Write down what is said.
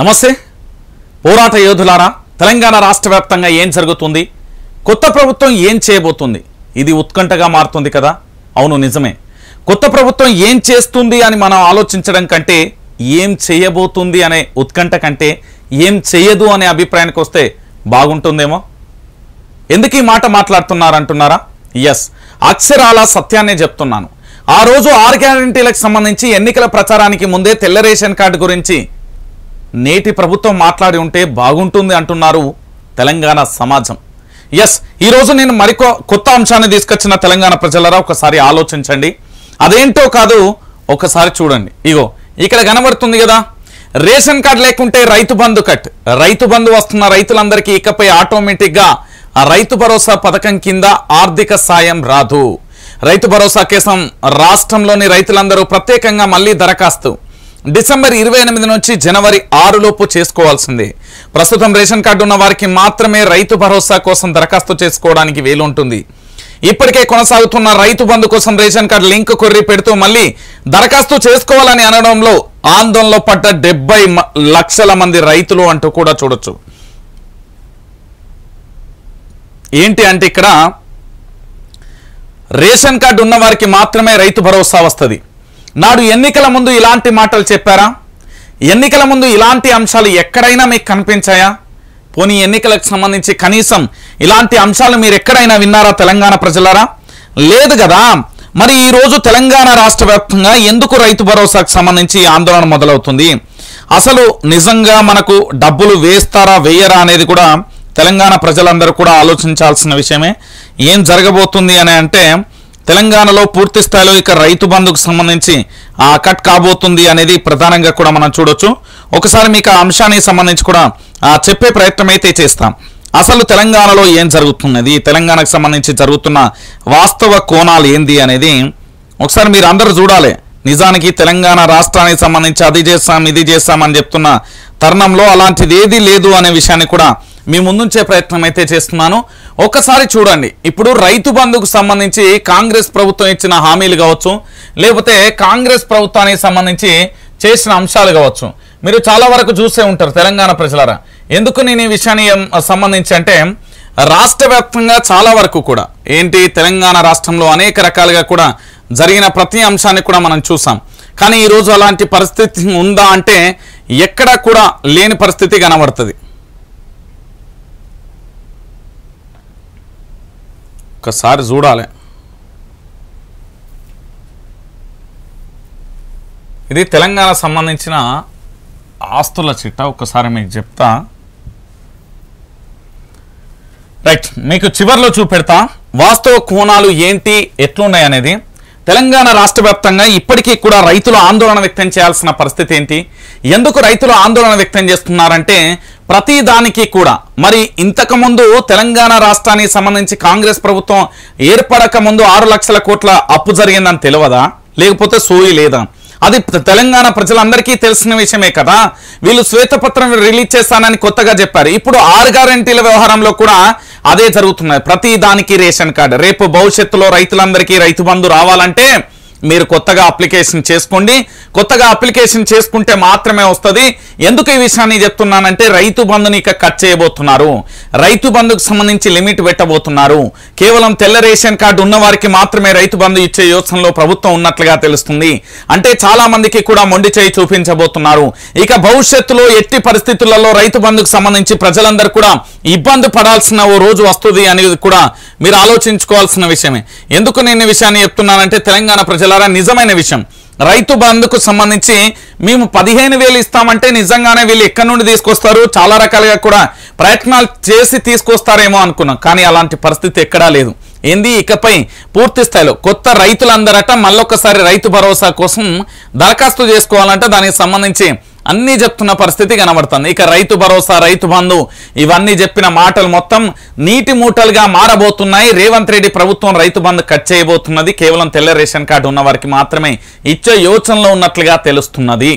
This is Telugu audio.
నమస్తే. పోరాట యోధులారా తెలంగాణ రాష్ట్ర వ్యాప్తంగా ఏం జరుగుతుంది? కొత్త ప్రభుత్వం ఏం చేయబోతుంది? ఇది ఉత్కంఠగా మారుతుంది కదా? అవును నిజమే. కొత్త ప్రభుత్వం ఏం చేస్తుంది అని మనం ఆలోచించడం కంటే ఏం చేయబోతుంది అనే ఉత్కంఠ కంటే ఏం చేయదు అనే అభిప్రాయానికి వస్తే బాగుంటుందేమో? ఎందుకు ఈ మాట మాట్లాడుతున్నారంటున్నారా? ఎస్ అక్షరాల సత్యాన్నే చెప్తున్నాను. ఆ రోజు ఆరు గ్యారంటీలకు సంబంధించి ఎన్నికల ప్రచారానికి ముందే తెల్ల రేషన్ కార్డు గురించి నేటి ప్రభుత్వం మాట్లాడి ఉంటే బాగుంటుంది అంటున్నారు తెలంగాణ సమాజం. ఎస్ ఈరోజు నేను మరికొ కొత్త అంశాన్ని తీసుకొచ్చిన తెలంగాణ ప్రజలరా ఒకసారి ఆలోచించండి. అదేంటో కాదు ఒకసారి చూడండి. ఇగో ఇక్కడ కనబడుతుంది కదా. రేషన్ కార్డు లేకుంటే రైతు బంధు కట్. రైతు బంధు వస్తున్న రైతులందరికీ ఇకపై ఆటోమేటిక్గా ఆ రైతు భరోసా పథకం కింద ఆర్థిక సాయం రాదు. రైతు భరోసా కేసం రాష్ట్రంలోని రైతులందరూ ప్రత్యేకంగా మళ్ళీ దరఖాస్తు. డిసెంబర్ ఇరవై ఎనిమిది నుంచి జనవరి ఆరులోపు చేసుకోవాల్సింది. ప్రస్తుతం రేషన్ కార్డు ఉన్న వారికి మాత్రమే రైతు భరోసా కోసం దరఖాస్తు చేసుకోవడానికి వీలుంటుంది. ఇప్పటికే కొనసాగుతున్న రైతు బంధు కోసం రేషన్ కార్డు లింక్ కొర్రి పెడుతూ మళ్ళీ దరఖాస్తు చేసుకోవాలని అనడంలో ఆందోళనలో పడ్డ డెబ్బై లక్షల మంది రైతులు అంటూ కూడా చూడొచ్చు. ఏంటి అంటే ఇక్కడ రేషన్ కార్డు ఉన్న వారికి మాత్రమే రైతు భరోసా వస్తుంది. నాడు ఎన్నికల ముందు ఇలాంటి మాటలు చెప్పారా? ఎన్నికల ముందు ఇలాంటి అంశాలు ఎక్కడైనా మీకు కనిపించాయా? పోనీ ఎన్నికలకు సంబంధించి కనీసం ఇలాంటి అంశాలు మీరు ఎక్కడైనా విన్నారా తెలంగాణ ప్రజలారా? లేదు కదా. మరి ఈరోజు తెలంగాణ రాష్ట్ర వ్యాప్తంగా ఎందుకు రైతు భరోసాకు సంబంధించి ఆందోళన మొదలవుతుంది? అసలు నిజంగా మనకు డబ్బులు వేస్తారా వేయరా అనేది కూడా తెలంగాణ ప్రజలందరూ కూడా ఆలోచించాల్సిన విషయమే. ఏం జరగబోతుంది అని అంటే తెలంగాణలో పూర్తి స్థాయిలో ఇక రైతు బంధుకు సంబంధించి ఆ కట్ కాబోతుంది అనేది ప్రధానంగా కూడా మనం చూడొచ్చు. ఒకసారి మీకు ఆ అంశానికి సంబంధించి కూడా ఆ చెప్పే ప్రయత్నం అయితే చేస్తాం. అసలు తెలంగాణలో ఏం జరుగుతున్నది? తెలంగాణకు సంబంధించి జరుగుతున్న వాస్తవ కోణాలు ఏంది అనేది ఒకసారి మీరు అందరూ చూడాలి. నిజానికి తెలంగాణ రాష్ట్రానికి సంబంధించి అది చేస్తాం ఇది చేస్తామని చెప్తున్న తరుణంలో అలాంటిది ఏది లేదు అనే విషయాన్ని కూడా మీ ముందుంచే ప్రయత్నం అయితే చేస్తున్నాను. ఒక్కసారి చూడండి. ఇప్పుడు రైతు బంధుకు సంబంధించి కాంగ్రెస్ ప్రభుత్వం ఇచ్చిన హామీలు కావచ్చు లేకపోతే కాంగ్రెస్ ప్రభుత్వానికి సంబంధించి చేసిన అంశాలు కావచ్చు. మీరు చాలా వరకు చూసే ఉంటారు తెలంగాణ ప్రజలరా. ఎందుకు నేను ఈ విషయాన్ని సంబంధించి అంటే రాష్ట్ర వ్యాప్తంగా చాలా వరకు కూడా ఏంటి తెలంగాణ రాష్ట్రంలో అనేక రకాలుగా కూడా జరిగిన ప్రతి అంశాన్ని కూడా మనం చూసాం. కానీ ఈరోజు అలాంటి పరిస్థితి ఉందా అంటే ఎక్కడా కూడా లేని పరిస్థితి కనబడుతుంది. ఒకసారి చూడాలి. ఇది తెలంగాణ సంబంధించిన ఆస్తుల చిట్ట. ఒక్కసారి మీకు చెప్తా. రైట్ మీకు చివర్లో చూపెడతా. వాస్తవ కోణాలు ఏంటి ఎట్లున్నాయి అనేది. తెలంగాణ రాష్ట్ర వ్యాప్తంగా ఇప్పటికీ కూడా రైతులు ఆందోళన వ్యక్తం చేయాల్సిన పరిస్థితి ఏంటి? ఎందుకు రైతులు ఆందోళన వ్యక్తం చేస్తున్నారంటే ప్రతి దానికి కూడా. మరి ఇంతకుముందు తెలంగాణ రాష్ట్రానికి సంబంధించి కాంగ్రెస్ ప్రభుత్వం ఏర్పడక ముందు ఆరు లక్షల కోట్ల అప్పు జరిగిందని తెలియదా లేకపోతే సోయి లేదా? అది తెలంగాణ ప్రజలందరికీ తెలిసిన విషయమే కదా. వీళ్ళు శ్వేతపత్రం రిలీజ్ చేస్తానని కొత్తగా చెప్పారు. ఇప్పుడు ఆరు గ్యారంటీల వ్యవహారంలో కూడా అదే జరుగుతున్నది ప్రతి దానికి రేషన్ కార్డు. రేపు భవిష్యత్తులో రైతులందరికీ రైతు బంధు రావాలంటే మీరు కొత్తగా అప్లికేషన్ చేసుకోండి. కొత్తగా అప్లికేషన్ చేసుకుంటే మాత్రమే వస్తుంది. ఎందుకు ఈ విషయాన్ని చెప్తున్నానంటే రైతు బంధుని ఇక కట్ చేయబోతున్నారు. రైతు బంధుకు సంబంధించి లిమిట్ పెట్టబోతున్నారు. కేవలం తెల్ల రేషన్ కార్డు ఉన్న వారికి మాత్రమే రైతు బంధు ఇచ్చే యోచనలో ప్రభుత్వం ఉన్నట్లుగా తెలుస్తుంది. అంటే చాలా మందికి కూడా మొండి చేయి చూపించబోతున్నారు. ఇక భవిష్యత్తులో ఎట్టి పరిస్థితులలో రైతు బంధుకు సంబంధించి ప్రజలందరూ కూడా ఇబ్బంది పడాల్సిన ఓ రోజు వస్తుంది అనేది కూడా మీరు ఆలోచించుకోవాల్సిన విషయమే. ఎందుకు నేను విషయాన్ని చెప్తున్నానంటే తెలంగాణ ప్రజలారా నిజమైన విషయం. రైతు బంధుకు సంబంధించి మేము పదిహేను వేలు ఇస్తామంటే నిజంగానే వీళ్ళు ఎక్కడి నుండి తీసుకొస్తారు? చాలా రకాలుగా కూడా ప్రయత్నాలు చేసి తీసుకొస్తారేమో అనుకున్నాం. కానీ అలాంటి పరిస్థితి ఎక్కడా లేదు. ఏంది? ఇకపై పూర్తి స్థాయిలో కొత్త రైతులందరట మళ్ళొకసారి రైతు భరోసా కోసం దరఖాస్తు చేసుకోవాలంటే. దానికి సంబంధించి అన్నీ చెప్తున్న పరిస్థితి కనబడుతుంది. ఇక రైతు భరోసా రైతు బంధు ఇవన్నీ చెప్పిన మాటలు మొత్తం నీటి మూటలుగా మారబోతున్నాయి. రేవంత్ రెడ్డి ప్రభుత్వం రైతు బంధు కట్ చేయబోతున్నది. కేవలం తెల్ల రేషన్ కార్డు ఉన్న వారికి మాత్రమే ఇచ్చే యోచనలో ఉన్నట్లుగా తెలుస్తున్నది.